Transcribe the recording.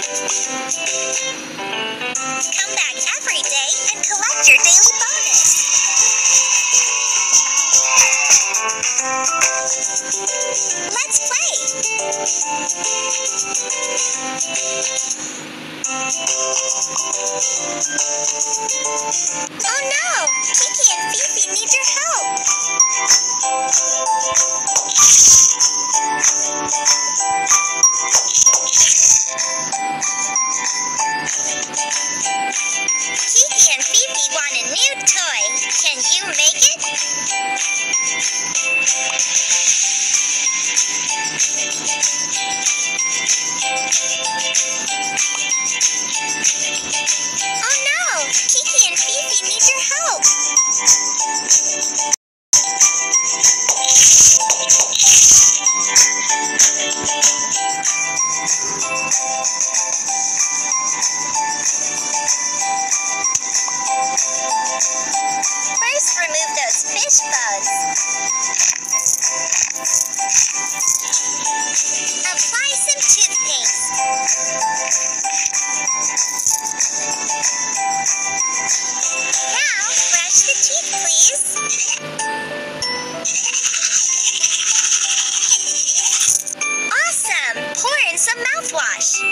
Come back every day and collect your daily bonus. Let's play. Oh no! some mouthwash.